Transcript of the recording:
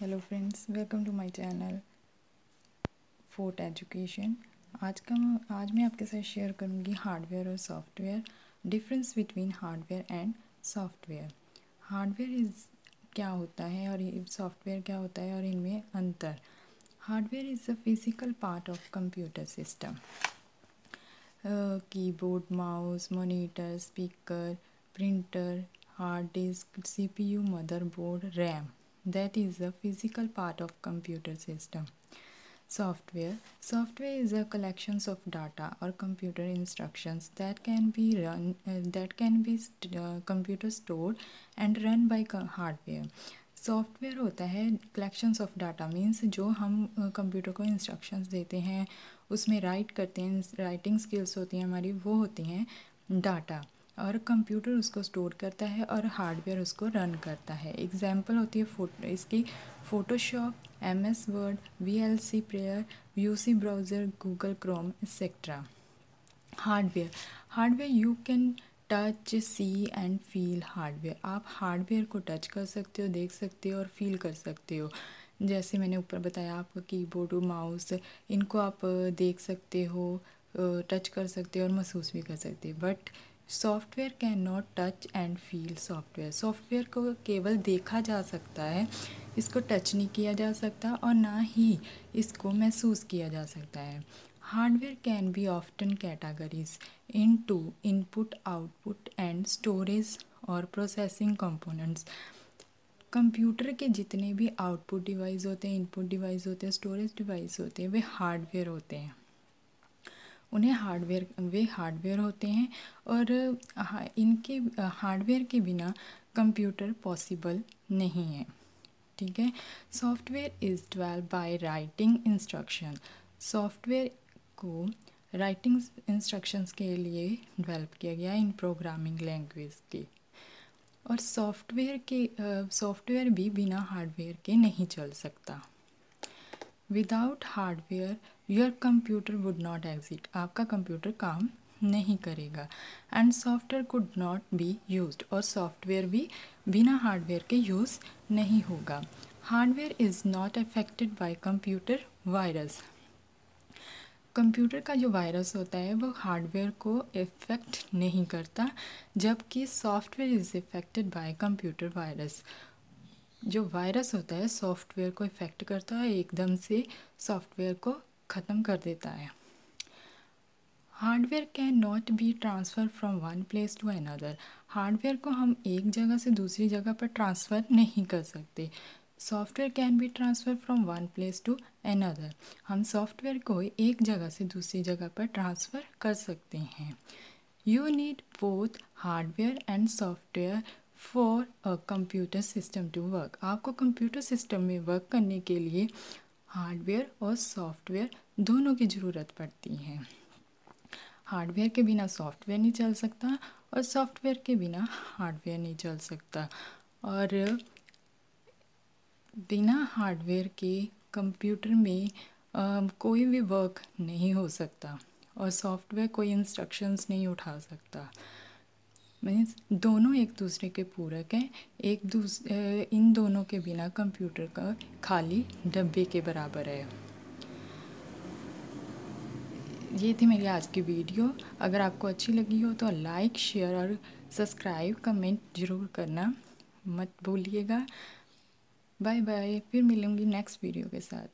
Hello friends welcome to my channel fort education आज का आज मैं आपके साथ शेयर करूँगी हार्डवेयर और software difference between hardware and software hardware is क्या होता है और सॉफ्टवेयर क्या होता है और इनमें अंतर. Hardware is a physical part of computer system keyboard mouse monitor speaker printer hard disk cpu motherboard ram. That is a physical part of computer system software software is a collections of data or computer instructions that can be run uh, that can be st uh, computer stored and run by hardware software होता है collections of data means जो हम computer को instructions देते हैं उसमें right करते हैं राइटिंग स्किल्स होती हैं हमारी वो होती हैं डाटा और कंप्यूटर उसको स्टोर करता है और हार्डवेयर उसको रन करता है। एग्ज़ाम्पल होती है फ़ोटो, इसकी Photoshop M S Word V L C player U C browser Google Chrome etcetera hardware hardware you can touch see and feel hardware आप हार्डवेयर को टच कर सकते हो, देख सकते हो और फील कर सकते हो। जैसे मैंने ऊपर बताया आपका कीबोर्ड माउस इनको आप देख सकते हो टच कर सकते हो और महसूस भी कर सकते हो। But software can not touch and feel software. Software को केवल देखा जा सकता है, इसको टच नहीं किया जा सकता और ना ही इसको महसूस किया जा सकता है। Hardware can be often categories into input, output and storage और प्रोसेसिंग कंपोनेंट्स। कंप्यूटर के जितने भी आउटपुट डिवाइस होते हैं, इनपुट डिवाइस होते हैं, स्टोरेज डिवाइस होते हैं, वे हार्डवेयर होते हैं। उन्हें हार्डवेयर वे हार्डवेयर होते हैं और इनके हार्डवेयर के बिना कंप्यूटर पॉसिबल नहीं है। ठीक है? Software is develop by writing instruction software को राइटिंग इंस्ट्रक्शंस के लिए डेवलप किया गया इन प्रोग्रामिंग लैंग्वेज के। और सॉफ्टवेयर के सॉफ्टवेयर भी बिना हार्डवेयर के नहीं चल सकता। Without hardware your computer would not exist आपका कंप्यूटर काम नहीं करेगा। And software could not be use और सॉफ्टवेयर भी बिना हार्डवेयर के यूज़ नहीं होगा। Hardware is not affected by computer virus computer का जो वायरस होता है, वो हार्डवेयर को इफ़ेक्ट नहीं करता, जबकि software is effected by computer virus जो वायरस होता है सॉफ्टवेयर को इफ़ेक्ट करता है, एकदम से सॉफ्टवेयर को ख़त्म कर देता है। Hardware can not be transfer from one place to another hardware को हम एक जगह से दूसरी जगह पर ट्रांसफ़र नहीं कर सकते। Software can be transfer from one place to another हम सॉफ्टवेयर को एक जगह से दूसरी जगह पर ट्रांसफ़र कर सकते हैं। You need both hardware and software for a computer system to work आपको कंप्यूटर सिस्टम में वर्क करने के लिए हार्डवेयर और सॉफ्टवेयर दोनों की ज़रूरत पड़ती है। हार्डवेयर के बिना सॉफ्टवेयर नहीं चल सकता और सॉफ्टवेयर के बिना हार्डवेयर नहीं चल सकता। और बिना हार्डवेयर के कंप्यूटर में आ, कोई भी वर्क नहीं हो सकता और सॉफ्टवेयर कोई इंस्ट्रक्शंस नहीं उठा सकता। मीन्स दोनों एक दूसरे के पूरक हैं, एक दूस इन दोनों के बिना कंप्यूटर का खाली डब्बे के बराबर है। ये थी मेरी आज की वीडियो। अगर आपको अच्छी लगी हो तो लाइक, शेयर और सब्सक्राइब, कमेंट ज़रूर करना मत भूलिएगा। बाय बाय फिर मिलूँगी नेक्स्ट वीडियो के साथ।